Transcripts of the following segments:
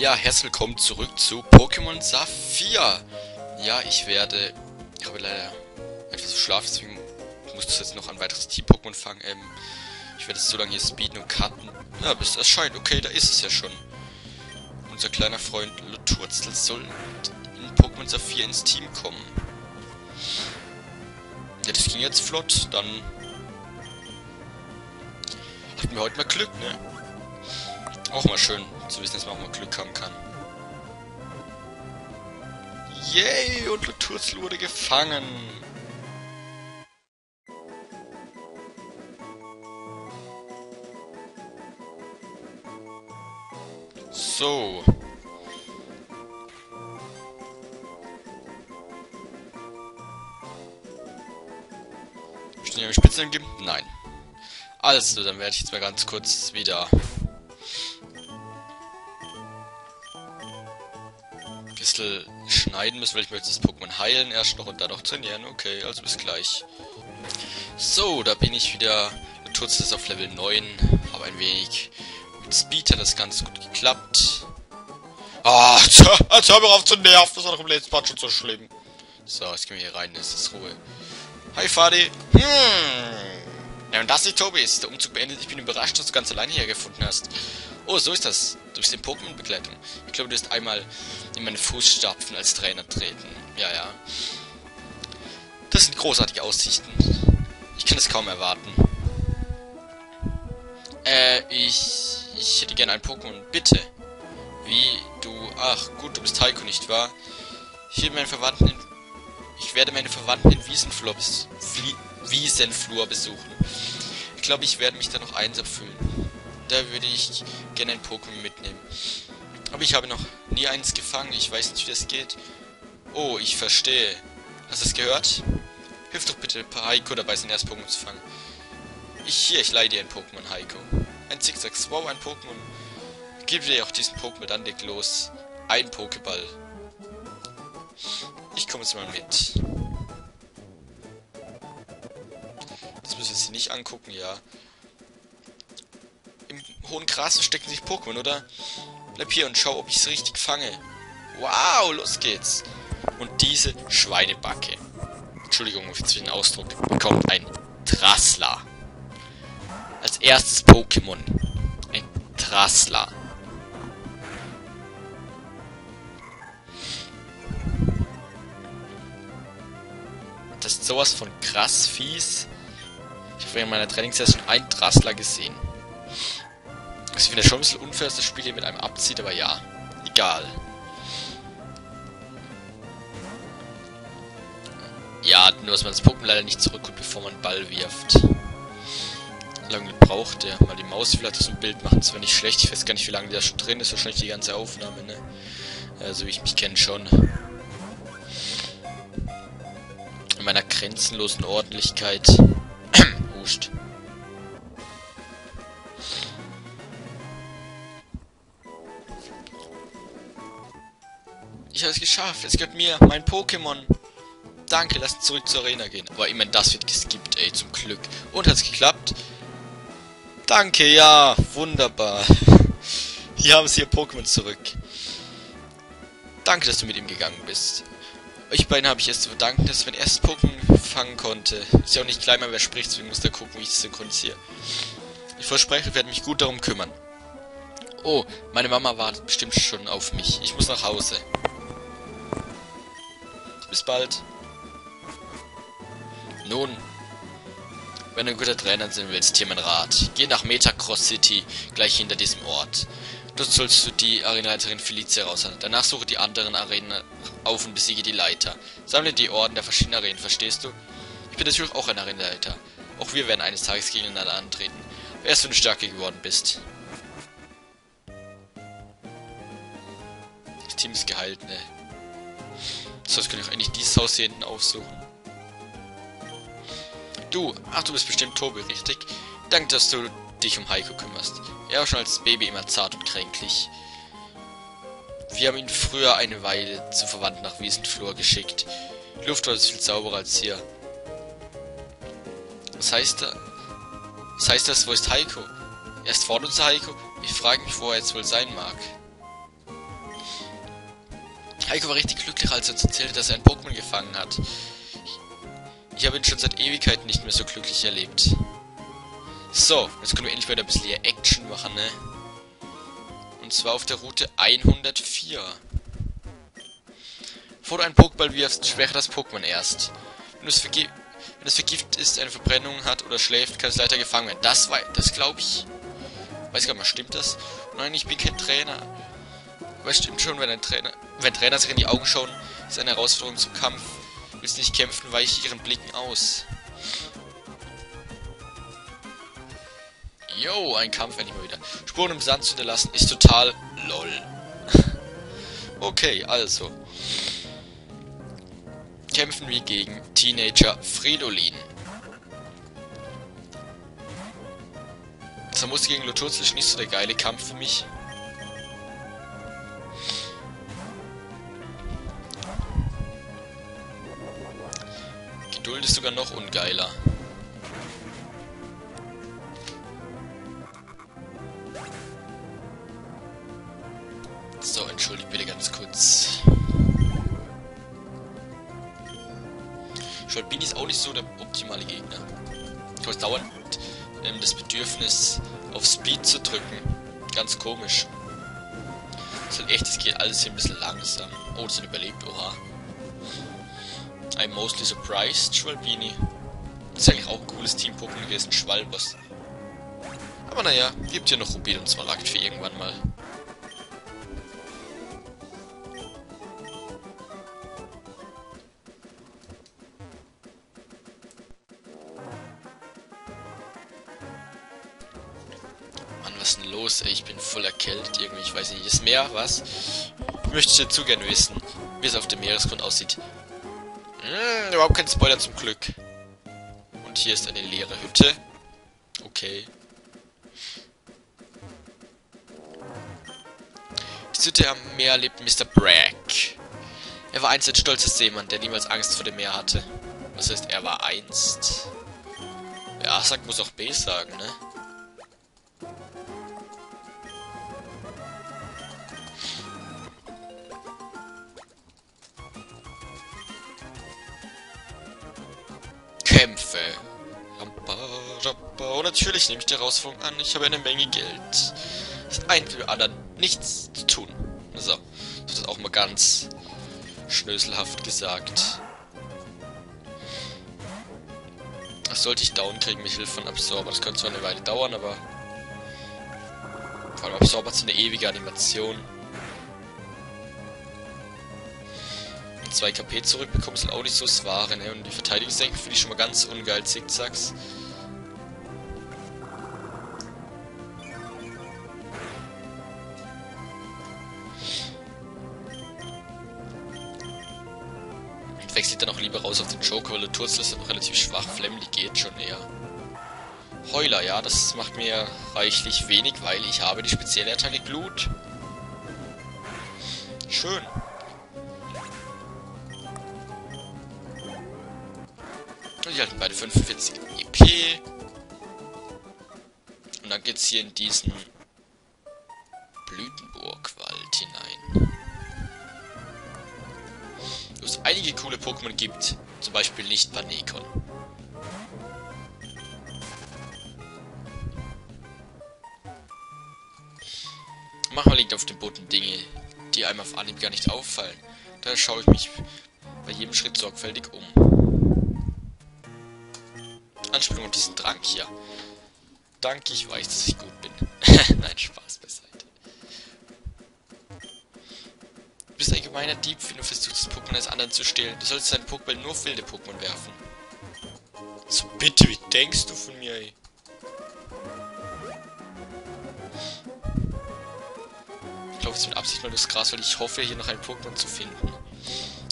Ja, herzlich willkommen zurück zu Pokémon Saphir. Ja, ich werde... Ich habe leider etwas verschlafen, deswegen muss ich jetzt noch ein weiteres Team-Pokémon fangen. Ähm, ich werde jetzt so lange hier speeden und cutten. Ja, bis es erscheint. Okay, da ist es ja schon. Unser kleiner Freund Luturzel soll in Pokémon Saphir ins Team kommen. Ja, das ging jetzt flott. Dann hatten wir heute mal Glück, ne? Auch mal schön zu wissen, dass man auch mal Glück haben kann. Yay! Und Luturzel wurde gefangen! So. Möchte ich mir Spitzeln geben? Nein. Also, dann werde ich jetzt mal ganz kurz wieder bisschen schneiden müssen, weil ich möchte das Pokémon heilen erst noch und dann noch trainieren. Okay, also bis gleich. So, da bin ich wieder. Turz ist auf Level 9, aber ein wenig mit Speed hat das ganz gut geklappt. Ah, jetzt hör mir auf zu nerven, das war doch im letzten Part schon so schlimm. So, jetzt gehen wir hier rein, es ist Ruhe. Hi, Fadi. Hm. Ja, und das ist Tobi, ist der Umzug beendet. Ich bin überrascht, dass du ganz alleine hier gefunden hast. Oh, so ist das. Du bist in Pokémon-Begleitung. Ich glaube, du wirst einmal in meine Fußstapfen als Trainer treten. Ja, ja. Das sind großartige Aussichten. Ich kann es kaum erwarten. Äh, ich... Ich hätte gerne ein Pokémon. Bitte. Wie du... Ach, gut, du bist Heiko, nicht wahr? Ich werde meine Verwandten in... Ich werde meine Verwandten in Wiesenflur, Wiesenflur besuchen. Ich glaube, ich werde mich da noch einsam fühlen. Da würde ich gerne ein Pokémon mitnehmen. Aber ich habe noch nie eins gefangen. Ich weiß nicht, wie das geht. Oh, ich verstehe. Hast du es gehört? Hilf doch bitte Heiko dabei, sein erstes Pokémon zu fangen. Ich hier, ich leih dir ein Pokémon, Heiko. Ein Zickzack, wow, ein Pokémon. Gib dir auch diesen Pokémon, dann leg los. Ein Pokéball. Ich komme jetzt mal mit. Das müssen wir jetzt nicht angucken, ja. Hohen Gras stecken sich Pokémon, oder? Bleib hier und schau, ob ich es richtig fange. Wow, los geht's. Und diese Schweinebacke, Entschuldigung für den Ausdruck, bekommt ein Trassler. Als erstes Pokémon. Ein Trassler. Das ist sowas von krass fies. Ich habe in meiner Trainingssession einen Trassler gesehen. Ich finde schon ein bisschen unfair, dass das Spiel hier mit einem abzieht, aber ja. Egal. Ja, nur dass man das Pokémon leider nicht zurückholt, bevor man Ball wirft. Lange braucht der. Mal die Maus vielleicht so ein Bild machen, das wäre nicht schlecht. Ich weiß gar nicht, wie lange da schon drin ist. Wahrscheinlich die ganze Aufnahme, ne? Also wie ich mich kenne schon. In meiner grenzenlosen Ordentlichkeit. Huscht. Ich habe es geschafft. Es gehört mir, mein Pokémon. Danke, lass uns zurück zur Arena gehen. Aber meine, das wird geskippt, ey, zum Glück. Und hat's geklappt? Danke, ja, wunderbar. Hier haben sie ihr Pokémon zurück. Danke, dass du mit ihm gegangen bist. Euch beiden habe ich es zu verdanken, dass ich mein erstes Pokémon fangen konnte. Ist ja auch nicht gleich mal, wer spricht, deswegen muss da gucken, wie ich es synchronisiere. Ich verspreche, ich werde mich gut darum kümmern. Oh, meine Mama wartet bestimmt schon auf mich. Ich muss nach Hause. Bis bald. Nun, wenn du ein guter Trainer sein willst, hier mein Rat. Geh nach Metacross City, gleich hinter diesem Ort. Dort sollst du die Arenaleiterin Felicia raushalten. Danach suche die anderen Arenen auf und besiege die Leiter. Sammle die Orden der verschiedenen Arenen, verstehst du? Ich bin natürlich auch ein Arenaleiter. Auch wir werden eines Tages gegeneinander antreten. Erst wenn du stärker geworden bist. Das Team ist geheilt, ne? Heißt, kann ich eigentlich dieses Haus hier hinten aufsuchen. Du, ach, du bist bestimmt Tobi, richtig? Danke, dass du dich um Heiko kümmerst. Er war schon als Baby immer zart und kränklich. Wir haben ihn früher eine Weile zu Verwandten nach Wiesenflur geschickt. Die Luft war viel sauberer als hier. Was heißt da? Was heißt das? Wo ist Heiko? Er ist vor uns, Heiko? Ich frage mich, wo er jetzt wohl sein mag. Heiko war richtig glücklich, als er uns erzählte, dass er einen Pokémon gefangen hat. Ich habe ihn schon seit Ewigkeiten nicht mehr so glücklich erlebt. So, jetzt können wir endlich wieder ein bisschen Action machen, ne? Und zwar auf der Route 104. Bevor du einen Pokéball wirfst, sperre das Pokémon erst. Wenn es, wenn es vergiftet ist, eine Verbrennung hat oder schläft, kann es leider gefangen werden. Das war, das glaube ich. Weiß gar nicht mal, stimmt das? Nein, ich bin kein Trainer. Aber es stimmt schon, wenn ein Trainer, wenn Trainer sich in die Augen schauen, ist eine Herausforderung zum Kampf. Willst nicht kämpfen, weiche ihren Blicken aus. Yo, ein Kampf endlich mal wieder. Spuren im Sand zu hinterlassen ist total lol. okay, also. Kämpfen wir gegen Teenager Fridolin. Das muss gegen Loturzisch nicht so der geile Kampf für mich. Ist sogar noch ungeiler. So, entschuldigt bitte ganz kurz. Scholbini ist auch nicht so der optimale Gegner. Ich habe dauernd ähm, das Bedürfnis, auf Speed zu drücken. Ganz komisch. Das ist halt echt, es geht alles hier ein bisschen langsam. Oh, das hat überlebt, oha. I'm mostly surprised, Schwalbini. Das ist eigentlich auch ein cooles Team-Pokémon gewesen, Schwalbers. Aber naja, gibt ja noch Rubin und Smaragd für irgendwann mal. was ist denn los? Ey, ich bin voll erkältet irgendwie. Ich weiß nicht, das Meer, was? Ich möchte dazu gerne wissen, wie es auf dem Meeresgrund aussieht. Hm, überhaupt kein Spoiler zum Glück. Und hier ist eine leere Hütte. Okay. Die Hütte am Meer lebt Mr. Bragg. Er war einst ein stolzer Seemann, der niemals Angst vor dem Meer hatte. Was heißt, er war einst? Ja, sagt muss auch B sagen, ne? Kämpfe. Und natürlich nehme ich die Herausforderung an. Ich habe eine Menge Geld. Ist ein für anderen nichts zu tun. So. Das ist auch mal ganz schnöselhaft gesagt. Das sollte ich down kriegen mit Hilfe von Absorber. Das könnte zwar eine Weile dauern, aber... Vor allem Absorber so eine ewige Animation. 2 KP zurückbekommen, sind auch nicht so das Wahre, ne? Und die Verteidigungssenken finde ich schon mal ganz ungeil, Zickzacks. wechselt dann auch lieber raus auf den Joker, weil der Turzel ist noch relativ schwach. Flemly geht schon eher. Heuler, ja, das macht mir reichlich wenig, weil ich habe die spezielle Attacke Glut. Schön. Die halten beide 45 EP. Und dann geht's hier in diesen Blütenburgwald hinein. Wo es einige coole Pokémon gibt. Zum Beispiel nicht Panekon. Manchmal liegt auf dem Boden Dinge, die einem auf Anhieb gar nicht auffallen. Da schaue ich mich bei jedem Schritt sorgfältig um. Anspielung auf diesen Trank hier. Danke, ich weiß, dass ich gut bin. Nein, Spaß beiseite. Du bist ein gemeiner Dieb, wenn du versuchst, das Pokémon des anderen zu stehlen. Du solltest deinen Pokéball nur auf wilde Pokémon werfen. So, bitte, wie denkst du von mir, ey? Ich laufe jetzt mit Absicht mal durchs Gras, weil ich hoffe, hier noch ein Pokémon zu finden.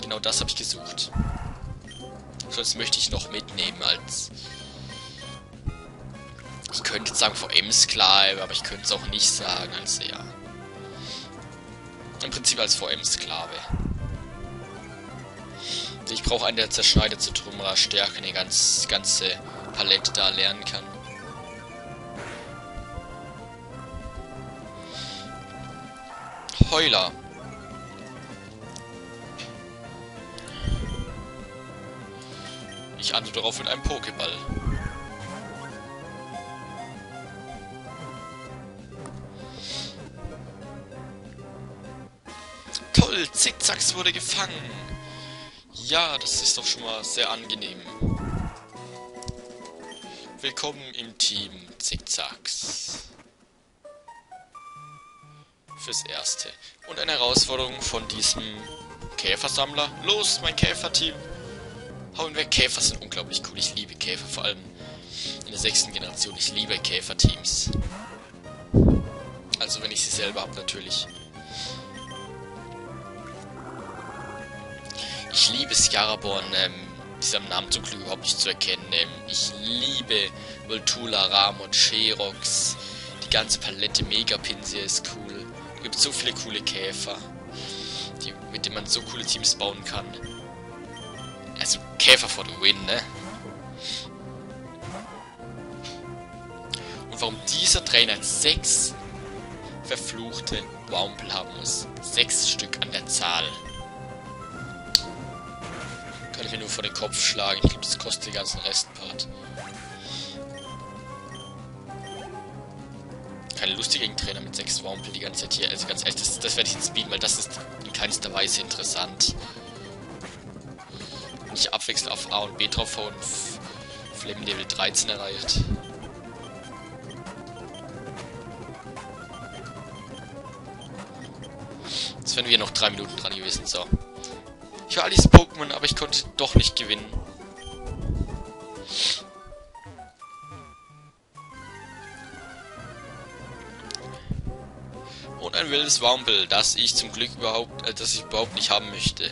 Genau das habe ich gesucht. Sonst möchte ich noch mitnehmen als ich könnte jetzt sagen VM ist klar, aber ich könnte es auch nicht sagen als ja. Im Prinzip als VM-Sklave. Ich brauche einen, der zerschneidet zu Trümmerer Stärken, die ganz, ganze Palette da lernen kann. Heuler. Ich antworte darauf mit einem Pokéball. Toll, Zickzacks wurde gefangen. Ja, das ist doch schon mal sehr angenehm. Willkommen im Team Zickzacks. Fürs Erste. Und eine Herausforderung von diesem Käfersammler. Los, mein Käferteam! Hauen wir Käfer sind unglaublich cool. Ich liebe Käfer, vor allem in der sechsten Generation. Ich liebe Käferteams. Also wenn ich sie selber habe, natürlich. Ich liebe Scaraborn, ähm, diesem Namen zum Glück überhaupt nicht zu erkennen. Ähm, ich liebe Voltula, Ramon, Sherox, die ganze Palette Megapinse ist cool. Es gibt so viele coole Käfer, die, mit denen man so coole Teams bauen kann. Also Käfer for the win, ne? Und warum dieser Trainer sechs verfluchte Wampel haben muss. Sechs Stück an der Zahl. Kann ich mir nur vor den Kopf schlagen. Ich glaube, das kostet den ganzen Restpart. Keine lustigen Trainer mit sechs Wampel die ganze Zeit hier. Also ganz ehrlich, das, das werde ich jetzt bieten, weil das ist in keinster Weise interessant. Wenn ich abwechselnd auf A und B drauf haue und Flame Level 13 erreicht. Jetzt wären wir noch drei Minuten dran gewesen. So. Alles Pokémon, aber ich konnte doch nicht gewinnen. Und ein wildes Wampel, das ich zum Glück überhaupt, äh, das ich überhaupt nicht haben möchte.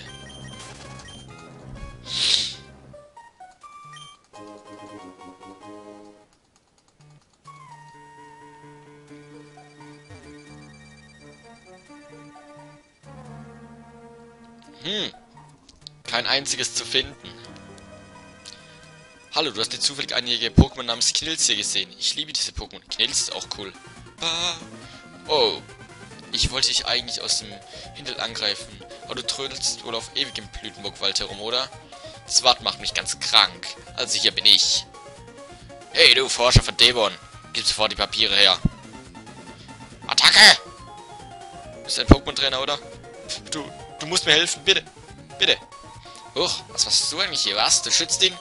Hm. Kein einziges zu finden. Hallo, du hast die zufällig einige Pokémon namens Knills hier gesehen. Ich liebe diese Pokémon. Knills ist auch cool. Oh. Ich wollte dich eigentlich aus dem Hinterl angreifen. Aber du trödelst wohl auf ewigem Blütenburgwald herum, oder? Das Wart macht mich ganz krank. Also hier bin ich. Hey, du Forscher von Devon. Gib sofort die Papiere her. Attacke! Du bist ein Pokémon-Trainer, oder? Du, du musst mir helfen, bitte. Bitte. Huch, was machst du eigentlich hier? Was? Du schützt ihn?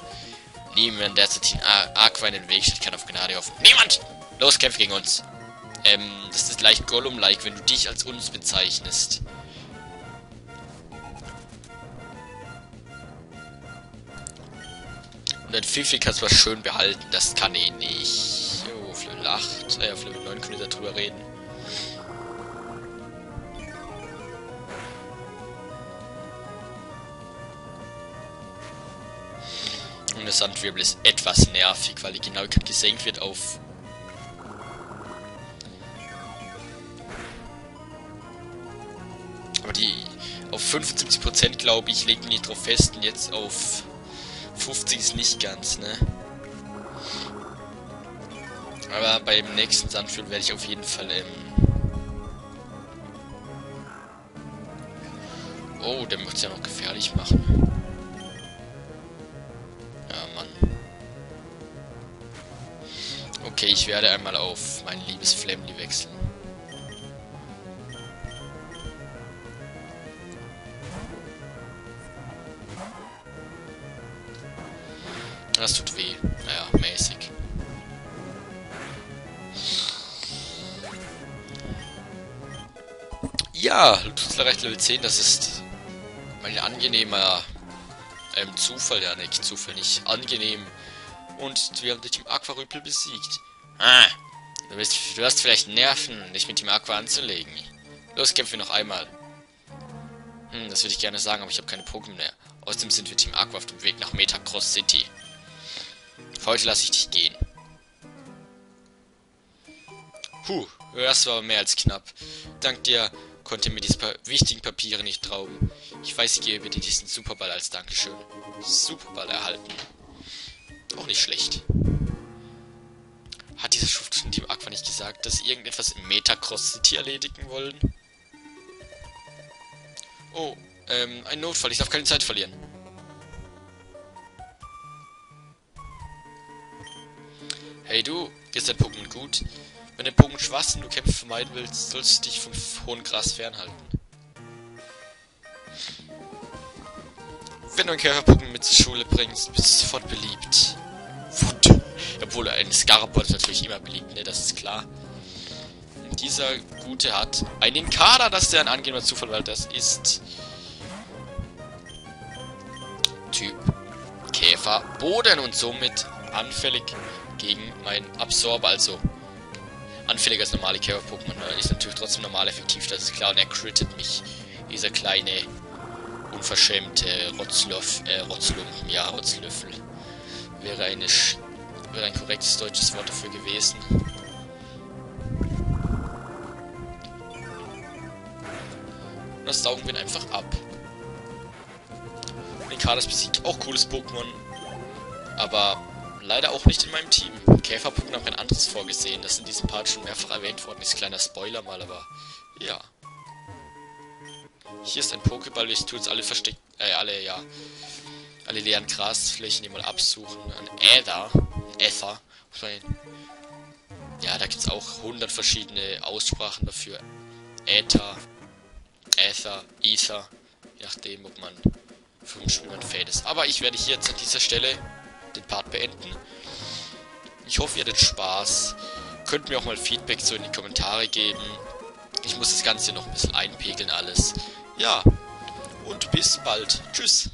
Niemand, der Team Aqua in den Weg steht, kann auf Gnade hoffen. Niemand! Los, kämpf gegen uns. Ähm, das ist leicht Gollum-like, wenn du dich als uns bezeichnest. Und ein Fifi kannst du was schön behalten, das kann eh nicht. Jo, Level 8, äh, auf Level 9 können wir darüber reden. Und der Sandwirbel ist etwas nervig, weil die Genauigkeit gesenkt wird auf... Aber die auf 75% glaube ich, legen die nicht drauf fest und jetzt auf 50 ist nicht ganz, ne? Aber beim nächsten Sandfühl werde ich auf jeden Fall ähm Oh, der möchte es ja noch gefährlich machen. Okay, ich werde einmal auf mein liebes Flamly wechseln. Das tut weh. Naja, mäßig. Ja, Tutzlerrecht Level 10, das ist ein angenehmer ähm, Zufall, ja, nicht Zufall, nicht angenehm. Und wir haben das Team Aquarüppel besiegt. Ah, du, bist, du hast vielleicht Nerven, dich mit Team Aqua anzulegen. Los, kämpfe noch einmal. Hm, das würde ich gerne sagen, aber ich habe keine Pokémon mehr. Außerdem sind wir Team Aqua auf dem Weg nach Metacross City. Heute lasse ich dich gehen. Puh, das war mehr als knapp. Dank dir konnte mir diese pa wichtigen Papiere nicht rauben. Ich weiß, ich gebe dir diesen Superball als Dankeschön. Superball erhalten. Auch nicht schlecht. Hat dieser Schuft von Team Aqua nicht gesagt, dass sie irgendetwas im Metacross City erledigen wollen? Oh, ähm, ein Notfall. Ich darf keine Zeit verlieren. Hey du, dir ist dein Pokémon gut? Wenn dein Pokémon schwach sind und du Kämpfe vermeiden willst, sollst du dich vom hohen Gras fernhalten. Wenn du ein Käfer-Pokémon mit zur Schule bringst, bist du sofort beliebt. Obwohl ein Scarabot ist natürlich immer beliebt, ne, das ist klar. Dieser Gute hat einen Kader, das ist ja ein angenehmer Zufall, weil das ist... Typ Käfer Boden und somit anfällig gegen meinen Absorber, also anfälliger als normale Käfer-Pokémon. Ne? Ist natürlich trotzdem normal effektiv, das ist klar, und er crittet mich. Dieser kleine unverschämte Rotzloff, äh, Rotzlumpen, ja, Rotzlöffel. Wäre eine Sch wäre ein korrektes deutsches Wort dafür gewesen. Und das saugen wir einfach ab. Linkadas besiegt auch cooles Pokémon. Aber leider auch nicht in meinem Team. Käfer-Pokémon haben ein anderes vorgesehen. Das in diesem Part schon mehrfach erwähnt worden. Ist kleiner Spoiler mal, aber ja. Hier ist ein Pokéball, ich tue jetzt alle versteckt, äh, alle, ja, alle leeren Grasflächen hier mal absuchen. Ein Äther, Äther, ja, da gibt es auch 100 verschiedene Aussprachen dafür. Äther, Äther, Ether, je nachdem, ob man vom Spiel Fade ist. Aber ich werde hier jetzt an dieser Stelle den Part beenden. Ich hoffe, ihr hattet Spaß. Könnt mir auch mal Feedback so in die Kommentare geben. Ich muss das Ganze noch ein bisschen einpegeln alles. Ja, und bis bald. Tschüss.